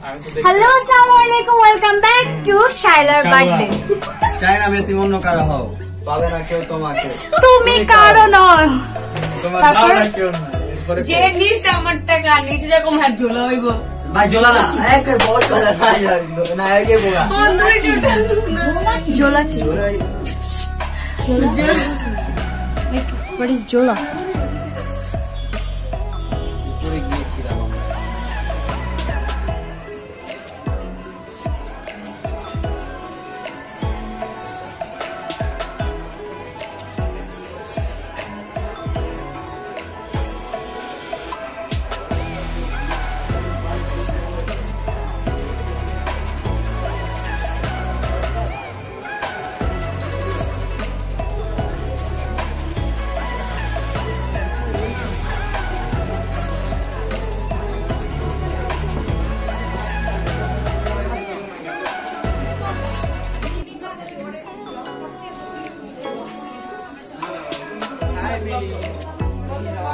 Hello আসসালামু আলাইকুম welcome back to শাইলার বার্থডে চাই না আমি তুমি অন্য কারও হও পাবে না কেউ তোমাকে তুমি কারও তোমার তারপর? না কেউ না যে নিচে আমার টাকা নিচে যখন হাত ঝোলা হইব। ভাই জোলা না। এক বল করে না একে জোটা জোলা কি? হোয়াট ইজ জোলা উপরে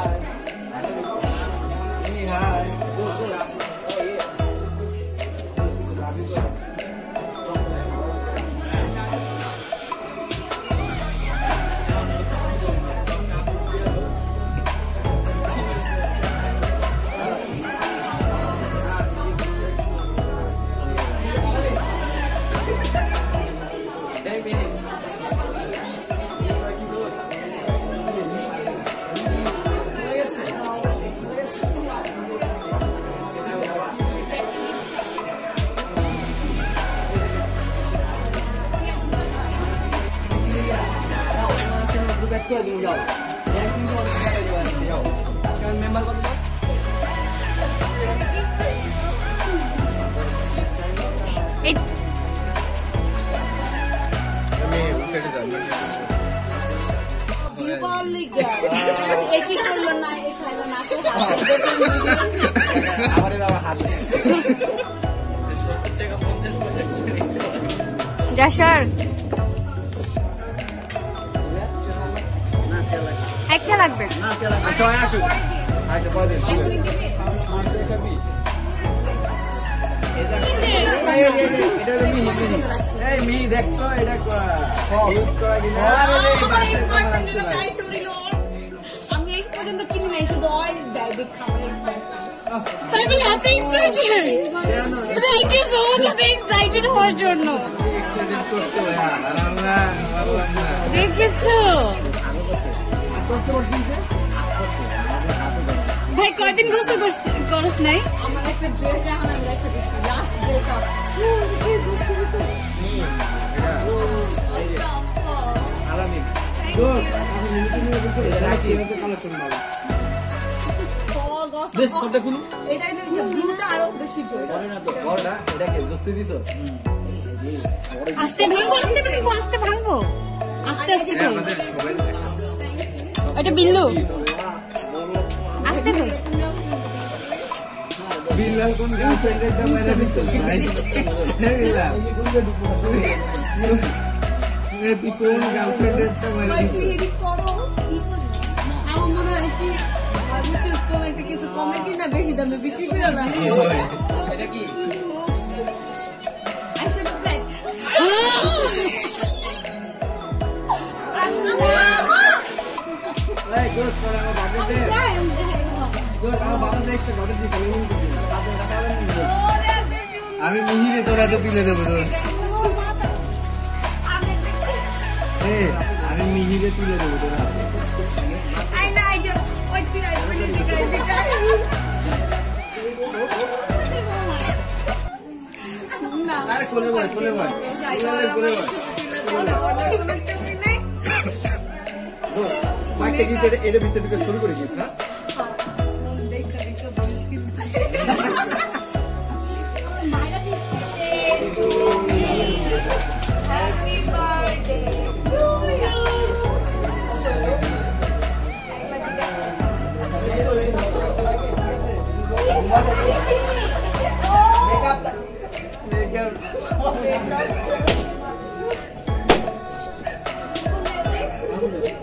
side. করে দিন যাও। র্যাঙ্কিং তো অনেক জায়গায় দেওয়া আছে, যাও। আজকে মেম্বার কত? দাও? আমি সেটা যাব কি বললি একই করল না এ খাইলো না তো হাত আমার এবার আবার হাত দিয়ে। সত্তর টাকা পঞ্চাশ পয়সা জাসার একটা লাগবে আচ্ছা হয় আসুক আচ্ছা পরে দিন মাসে খাবি এটা মিহি, মিহি। এই মিহি, দেখতো, এটা ক- ইউজ করা দিলে তাই শুনিল। আমি এই পর্যন্ত কিনি নাই শুধু অয়েল দেয় দেখ খাবার আমি এত excited thank you so much এত এক্সাইটেড হওয়ার জন্য। হয় দেখেছ? ভাই কয়দিন গোসল করস নাই? আমার একটা ড্রেস এখন আমি রেখে দিচ্ছি লাস্ট ব্রেকআপ দিছো? আস্তে ভাঙবো আস্তে ভাঙবো। আস্তে ভাঙবো। আস্তে ওটা বিল্লু আস্তে ভাই বিল্লাল কোন গার্লফ্রেন্ডের টা মেরে দিছো হ্যাঁ বিল্লাল তুই কোন গার্লফ্রেন্ডের টা মেরে দিছো এডিট করো কি করবি আমার মনে হয় কি আমি চুজ কমেন্টে কিছু কমেন্টই না বেশি দামে বিক্রি করে না এটা? আমি মিহিরে তোরা তো তুলে দেবো দোষ আমি মিহিরে তুলে দেবো তোরা আরে কোলে বয় কোলে বয় কোলে কোলে বয় বাইকটা কিন্তু এটা ভিতরে ঢুকে শুরু করে দিস না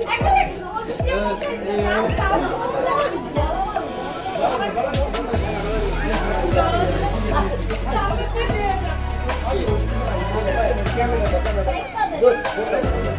Thank you. Good.